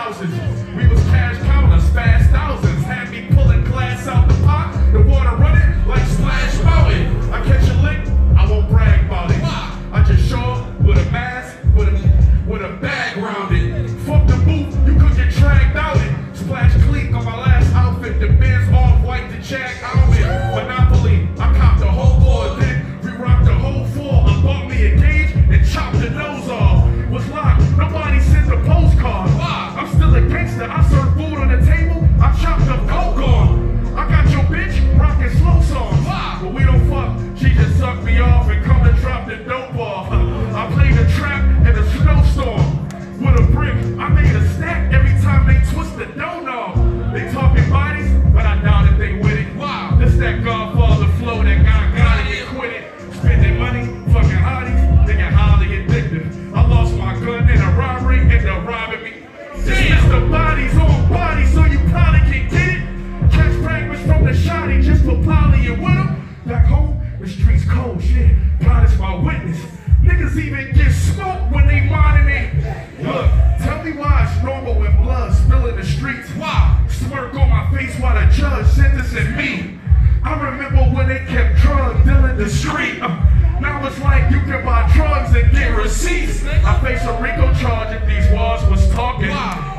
houses. We was cash counters, fast thousands. Had me pulling glass out the pot. The water running like Splash Mountain. I catch a lick, I won't brag about it. I just show up with a mask, with a with a bag around it. Fuck the booth, you could get dragged out it. Splash clean on my last outfit. The Benz off white, the Jack outfit. But I the dough off. They talking bodies, but I doubt if they with it. Wow, this that Godfather flow that got got it and quit it. Spending money, fucking hotties, they get highly addictive. I lost my gun in a robbery and they're robbing me. Damn, the bodies on bodies, so you probably can get it. Catch fragments from the shotty just for poly and with 'em. Back home, the streets cold, shit. God is my witness. Niggas even get smoked when they minding it. Look, tell me why it's normal when blood spill in the the street. Now it's like you can buy drugs and get receipts. I face a RICO charge if these walls was talking.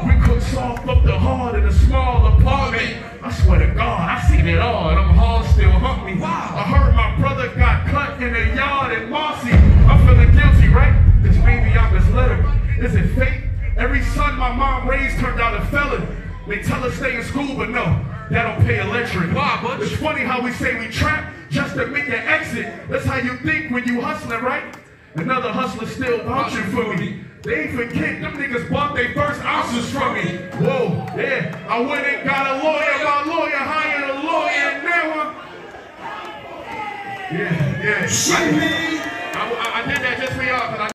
We could soft up the hard in a small apartment. I swear to God, I seen it all, and them halls still hunt me. I heard my brother got cut in the yard in Marcy. I'm feeling guilty, right? This baby I misled him. Is it fate? Every son my mom raised turned out a felon. They tell us stay in school, but no, that don't pay electric. Why, but it's funny how we say we trap just to make an exit. That's how you think when you hustling, right? Another hustler still vouching for me. They ain't forget them niggas bought their first ounces from me. Whoa, yeah. I went and got a lawyer. My lawyer hired a lawyer. and Now I'm. Yeah, yeah. I, I, I did that just for y'all,